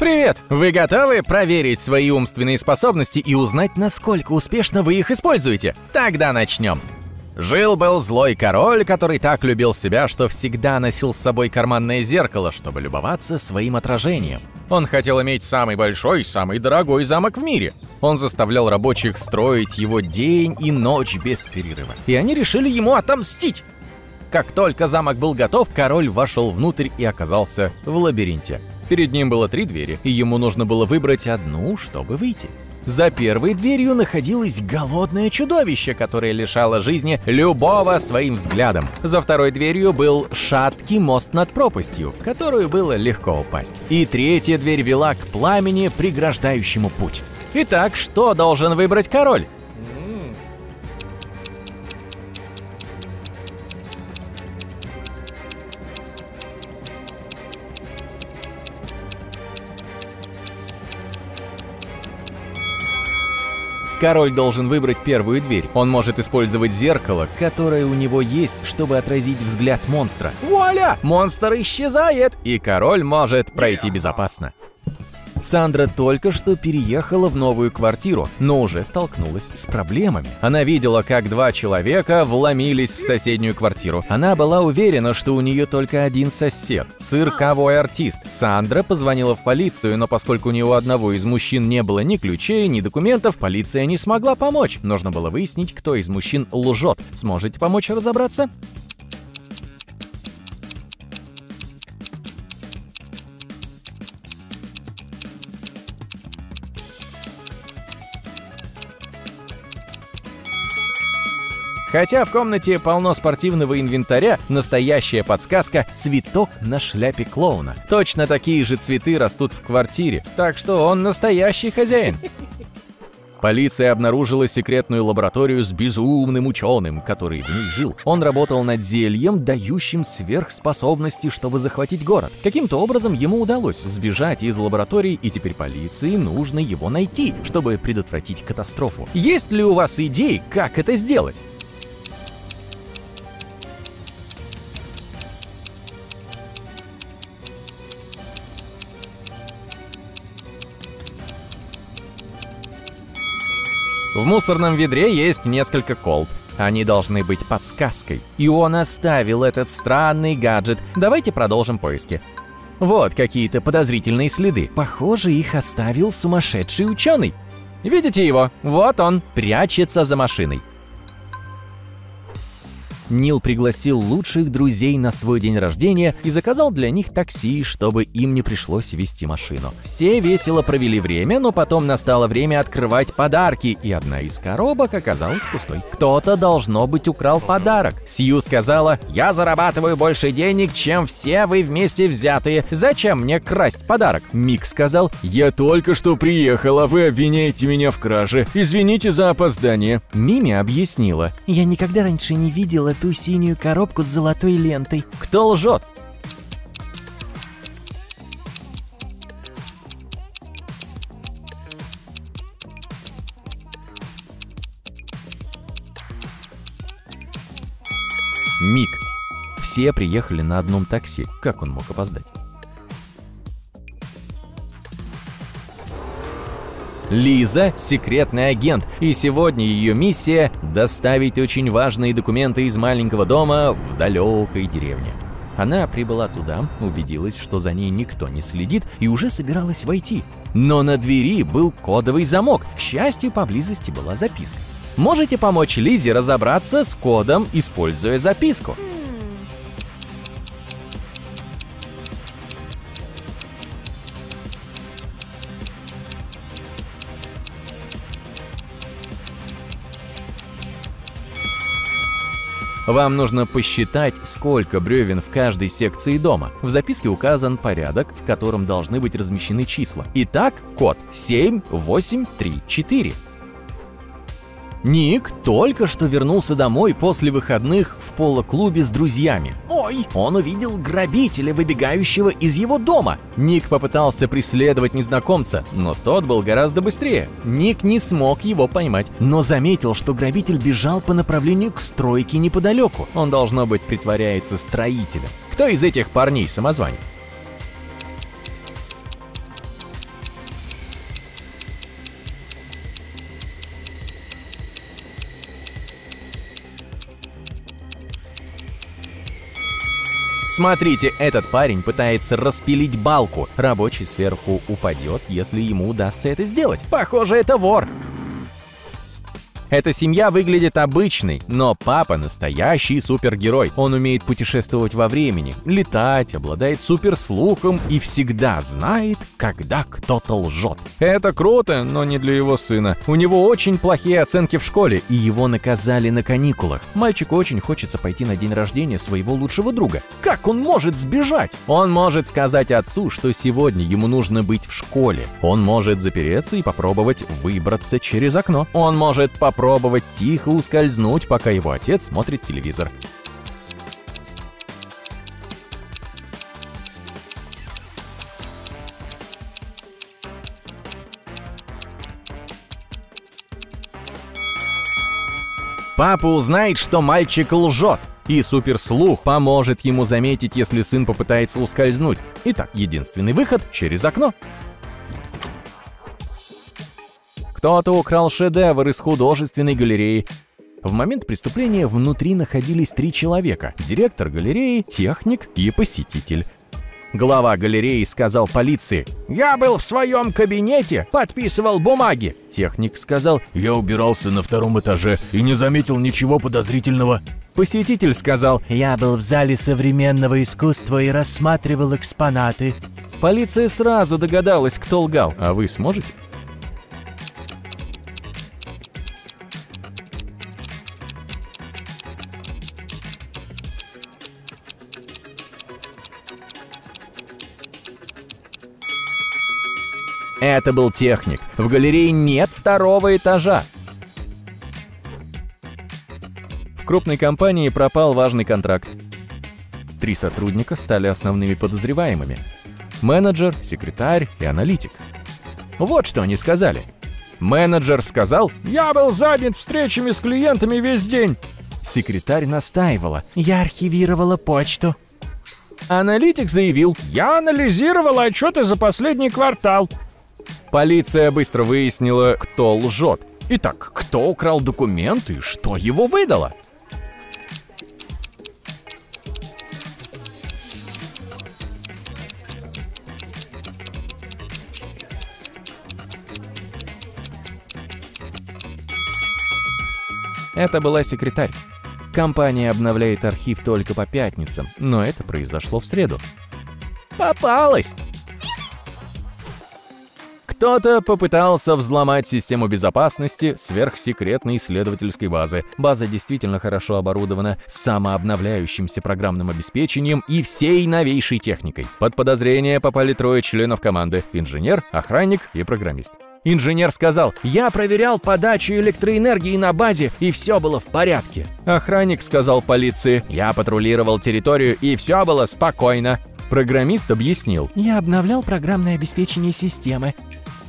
Привет! Вы готовы проверить свои умственные способности и узнать, насколько успешно вы их используете? Тогда начнем. Жил-был злой король, который так любил себя, что всегда носил с собой карманное зеркало, чтобы любоваться своим отражением. Он хотел иметь самый большой, самый дорогой замок в мире. Он заставлял рабочих строить его день и ночь без перерыва. И они решили ему отомстить. Как только замок был готов, король вошел внутрь и оказался в лабиринте. Перед ним было три двери, и ему нужно было выбрать одну, чтобы выйти. За первой дверью находилось голодное чудовище, которое лишало жизни любого своим взглядом. За второй дверью был шаткий мост над пропастью, в которую было легко упасть. И третья дверь вела к пламени, преграждающему путь. Итак, что должен выбрать король? Король должен выбрать первую дверь. Он может использовать зеркало, которое у него есть, чтобы отразить взгляд монстра. Вуаля! Монстр исчезает, и король может пройти безопасно. Сандра только что переехала в новую квартиру, но уже столкнулась с проблемами. Она видела, как два человека вломились в соседнюю квартиру. Она была уверена, что у нее только один сосед – цирковой артист. Сандра позвонила в полицию, но поскольку ни у одного из мужчин не было ни ключей, ни документов, полиция не смогла помочь. Нужно было выяснить, кто из мужчин лжет. Сможете помочь разобраться? Хотя в комнате полно спортивного инвентаря, настоящая подсказка – цветок на шляпе клоуна. Точно такие же цветы растут в квартире, так что он настоящий хозяин. Полиция обнаружила секретную лабораторию с безумным ученым, который в ней жил. Он работал над зельем, дающим сверхспособности, чтобы захватить город. Каким-то образом ему удалось сбежать из лаборатории, и теперь полиции нужно его найти, чтобы предотвратить катастрофу. Есть ли у вас идеи, как это сделать? В мусорном ведре есть несколько колб. Они должны быть подсказкой. И он оставил этот странный гаджет. Давайте продолжим поиски. Вот какие-то подозрительные следы. Похоже, их оставил сумасшедший ученый. Видите его? Вот он, прячется за машиной. Нил пригласил лучших друзей на свой день рождения и заказал для них такси, чтобы им не пришлось вести машину. Все весело провели время, но потом настало время открывать подарки, и одна из коробок оказалась пустой. Кто-то, должно быть, украл подарок. Сью сказала, «Я зарабатываю больше денег, чем все вы вместе взятые. Зачем мне красть подарок?» Мик сказал, «Я только что приехала, вы обвиняете меня в краже. Извините за опоздание». Мими объяснила, «Я никогда раньше не видела ту синюю коробку с золотой лентой. Кто лжет? Миг. Все приехали на одном такси. Как он мог опоздать? Лиза – секретный агент, и сегодня ее миссия – доставить очень важные документы из маленького дома в далекой деревне. Она прибыла туда, убедилась, что за ней никто не следит, и уже собиралась войти. Но на двери был кодовый замок. К счастью, поблизости была записка. Можете помочь Лизе разобраться с кодом, используя записку? Вам нужно посчитать, сколько бревен в каждой секции дома. В записке указан порядок, в котором должны быть размещены числа. Итак, код 7834. Ник только что вернулся домой после выходных в поло-клубе с друзьями. Ой, он увидел грабителя, выбегающего из его дома. Ник попытался преследовать незнакомца, но тот был гораздо быстрее. Ник не смог его поймать, но заметил, что грабитель бежал по направлению к стройке неподалеку. Он, должно быть, притворяется строителем. Кто из этих парней самозванец? Смотрите, этот парень пытается распилить балку. Рабочий сверху упадет, если ему удастся это сделать. Похоже, это вор. Эта семья выглядит обычной, но папа настоящий супергерой. Он умеет путешествовать во времени, летать, обладает суперслухом и всегда знает, когда кто-то лжет. Это круто, но не для его сына. У него очень плохие оценки в школе, и его наказали на каникулах. Мальчику очень хочется пойти на день рождения своего лучшего друга. Как он может сбежать? Он может сказать отцу, что сегодня ему нужно быть в школе. Он может запереться и попробовать выбраться через окно. Он может попробовать попробовать тихо ускользнуть, пока его отец смотрит телевизор. Папа узнает, что мальчик лжет, и суперслух поможет ему заметить, если сын попытается ускользнуть. Итак, единственный выход — через окно. Кто-то украл шедевр из художественной галереи. В момент преступления внутри находились три человека – директор галереи, техник и посетитель. Глава галереи сказал полиции, «Я был в своем кабинете, подписывал бумаги». Техник сказал, «Я убирался на втором этаже и не заметил ничего подозрительного». Посетитель сказал, «Я был в зале современного искусства и рассматривал экспонаты». Полиция сразу догадалась, кто лгал, а вы сможете? Это был техник. В галерее нет второго этажа. В крупной компании пропал важный контракт. Три сотрудника стали основными подозреваемыми. Менеджер, секретарь и аналитик. Вот что они сказали. Менеджер сказал, «Я был занят встречами с клиентами весь день». Секретарь настаивала, «Я архивировала почту». Аналитик заявил, «Я анализировала отчеты за последний квартал». Полиция быстро выяснила, кто лжет. Итак, кто украл документы и что его выдало? Это была секретарь. Компания обновляет архив только по пятницам, но это произошло в среду. Попалась! Кто-то попытался взломать систему безопасности сверхсекретной исследовательской базы. База действительно хорошо оборудована самообновляющимся программным обеспечением и всей новейшей техникой. Под подозрение попали трое членов команды – инженер, охранник и программист. Инженер сказал, я проверял подачу электроэнергии на базе, и все было в порядке. Охранник сказал полиции, я патрулировал территорию, и все было спокойно. Программист объяснил, я обновлял программное обеспечение системы.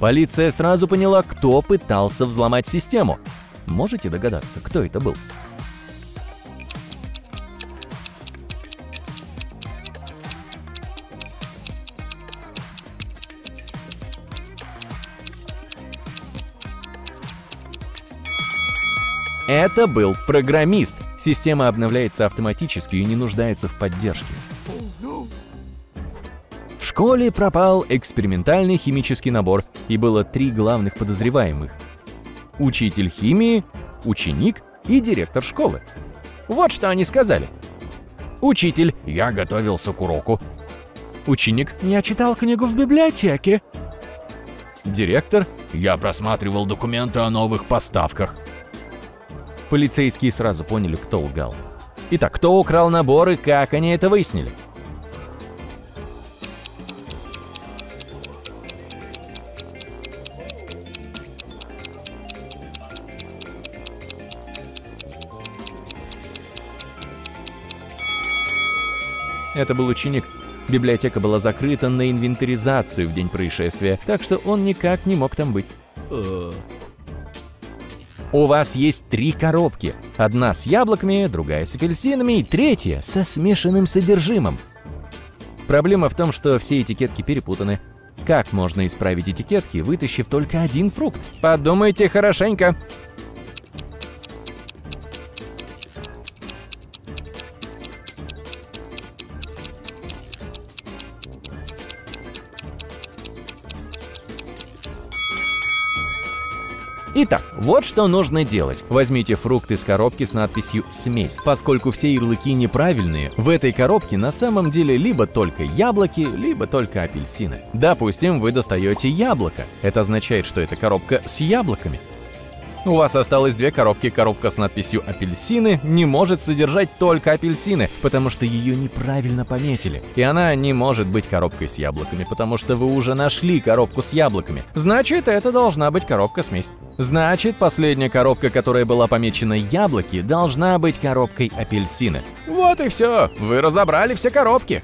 Полиция сразу поняла, кто пытался взломать систему. Можете догадаться, кто это был? Это был программист. Система обновляется автоматически и не нуждается в поддержке школе пропал экспериментальный химический набор, и было три главных подозреваемых. Учитель химии, ученик и директор школы. Вот что они сказали. Учитель, я готовился к уроку. Ученик, я читал книгу в библиотеке. Директор, я просматривал документы о новых поставках. Полицейские сразу поняли, кто лгал. Итак, кто украл набор и как они это выяснили? Это был ученик. Библиотека была закрыта на инвентаризацию в день происшествия, так что он никак не мог там быть. У вас есть три коробки. Одна с яблоками, другая с апельсинами и третья со смешанным содержимым. Проблема в том, что все этикетки перепутаны. Как можно исправить этикетки, вытащив только один фрукт? Подумайте хорошенько. Итак, вот что нужно делать. Возьмите фрукт из коробки с надписью «Смесь». Поскольку все ярлыки неправильные, в этой коробке на самом деле либо только яблоки, либо только апельсины. Допустим, вы достаете яблоко. Это означает, что это коробка с яблоками. У вас осталось две коробки. Коробка с надписью «Апельсины» не может содержать только апельсины, потому что ее неправильно пометили. И она не может быть коробкой с яблоками, потому что вы уже нашли коробку с яблоками. Значит, это должна быть коробка-смесь. Значит, последняя коробка, которая была помечена «Яблоки», должна быть коробкой апельсины. Вот и все. Вы разобрали все коробки.